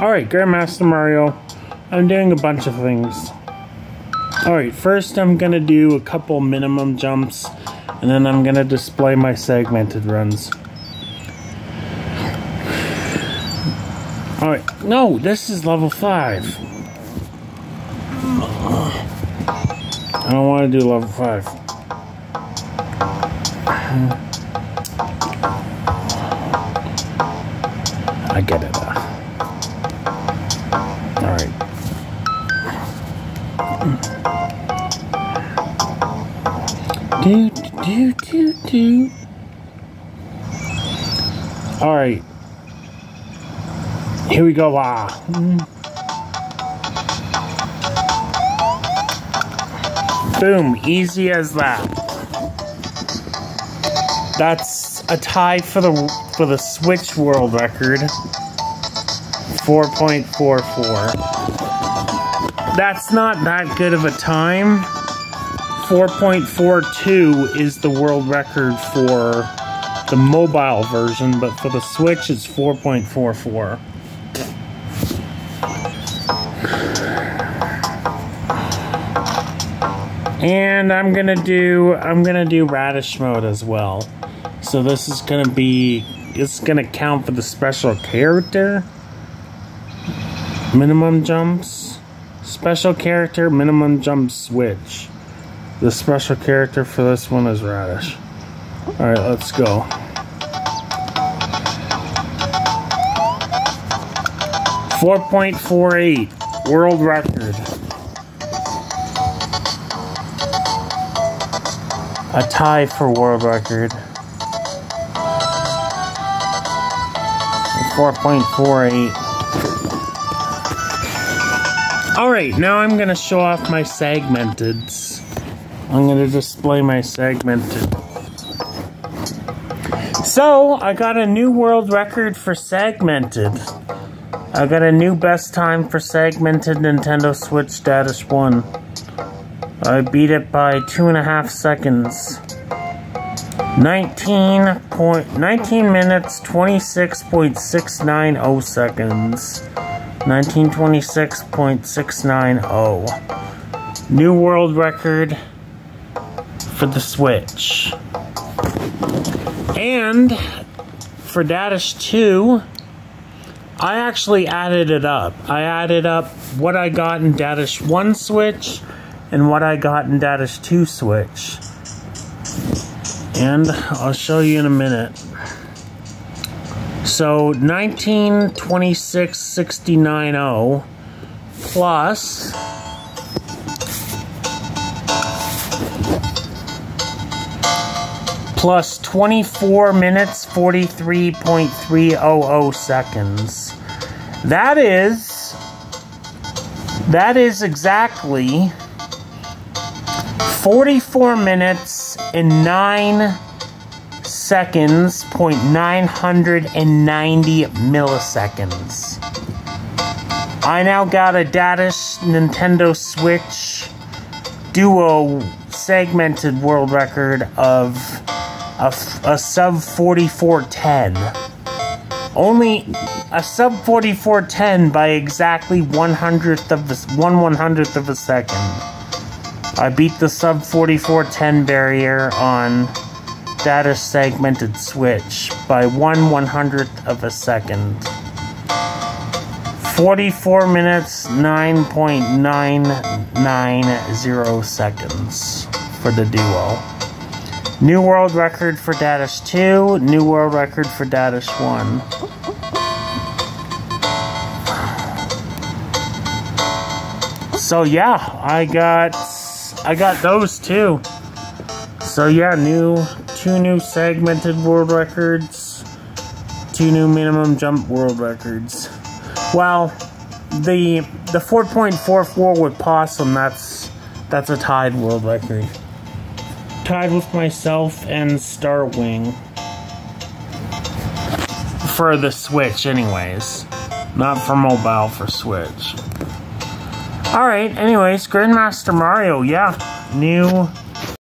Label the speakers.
Speaker 1: Alright, Grandmaster Mario. I'm doing a bunch of things. Alright, first I'm going to do a couple minimum jumps, and then I'm going to display my segmented runs. Alright, no, this is level 5. I don't want to do level 5. I get it. Alright. Do, do, do, do. Alright. Here we go. Ah. Boom. Easy as that. That's a tie for the for the Switch world record. 4.44. That's not that good of a time. 4.42 is the world record for the mobile version, but for the Switch it's 4.44. And I'm gonna do I'm gonna do radish mode as well. So this is gonna be it's gonna count for the special character. Minimum jumps. Special character, minimum jump switch. The special character for this one is radish. Alright, let's go. Four point four eight world record. A tie for world record. 4.48. Alright, now I'm going to show off my segmenteds. I'm going to display my segmented. So, I got a new world record for segmented. I got a new best time for segmented Nintendo Switch Dadish 1. I beat it by two and a half seconds. 19, point, 19 minutes, 26.690 seconds. 1926.690. New world record for the Switch. And for Dadish 2, I actually added it up. I added up what I got in Dadish 1 Switch and what I got in Dadish 2 Switch. And I'll show you in a minute. So 1926.690 plus plus 24 minutes 43.300 seconds. That is that is exactly 44 minutes and 9 seconds, point 990 milliseconds. I now got a Dadish Nintendo Switch Duo segmented world record of a, a sub 4410. Only a sub 4410 by exactly one hundredth of the one one hundredth of a second. I beat the sub 4410 barrier on Dadish segmented switch by one one hundredth of a second. 44 minutes 9.990 seconds for the duo. New world record for Dadish 2, new world record for Dadish 1. So yeah, I got I got those too. So yeah, new two new segmented world records, two new minimum jump world records. Well, the the 4.44 with Possum, that's that's a tied world record. Tied with myself and Starwing. For the Switch anyways. Not for mobile, for Switch. Alright, anyways, Grandmaster Mario, yeah. New